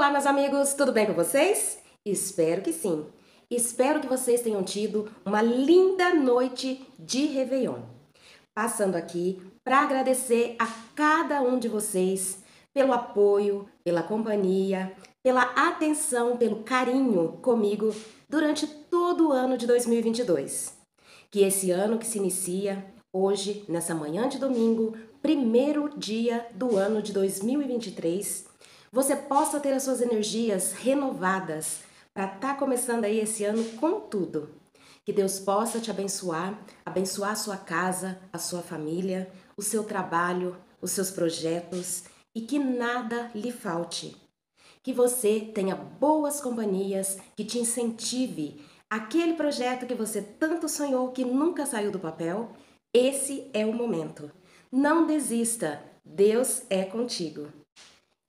Olá, meus amigos, tudo bem com vocês? Espero que sim. Espero que vocês tenham tido uma linda noite de Réveillon. Passando aqui para agradecer a cada um de vocês pelo apoio, pela companhia, pela atenção, pelo carinho comigo durante todo o ano de 2022. Que esse ano que se inicia hoje, nessa manhã de domingo, primeiro dia do ano de 2023, você possa ter as suas energias renovadas para estar tá começando aí esse ano com tudo. Que Deus possa te abençoar, abençoar a sua casa, a sua família, o seu trabalho, os seus projetos e que nada lhe falte. Que você tenha boas companhias que te incentive aquele projeto que você tanto sonhou que nunca saiu do papel. Esse é o momento. Não desista. Deus é contigo.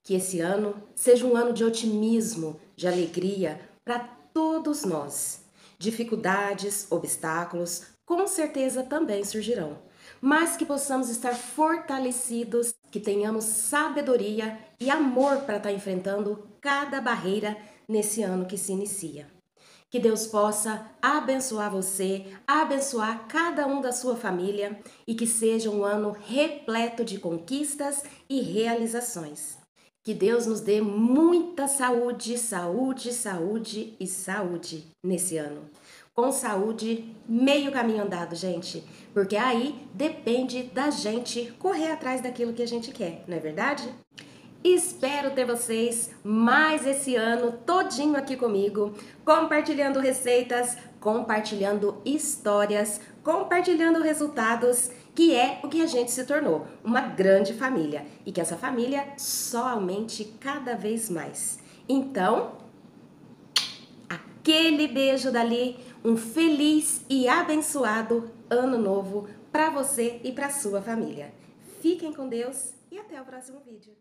Que esse ano seja um ano de otimismo, de alegria para todos nós. Dificuldades, obstáculos, com certeza também surgirão, mas que possamos estar fortalecidos, que tenhamos sabedoria e amor para estar enfrentando cada barreira nesse ano que se inicia. Que Deus possa abençoar você, abençoar cada um da sua família e que seja um ano repleto de conquistas e realizações. Que Deus nos dê muita saúde, saúde, saúde e saúde nesse ano. Com saúde, meio caminho andado, gente. Porque aí depende da gente correr atrás daquilo que a gente quer, não é verdade? Espero ter vocês mais esse ano todinho aqui comigo, compartilhando receitas, compartilhando histórias, compartilhando resultados, que é o que a gente se tornou, uma grande família, e que essa família só aumente cada vez mais. Então, aquele beijo dali, um feliz e abençoado ano novo para você e para sua família. Fiquem com Deus e até o próximo vídeo.